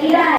yeah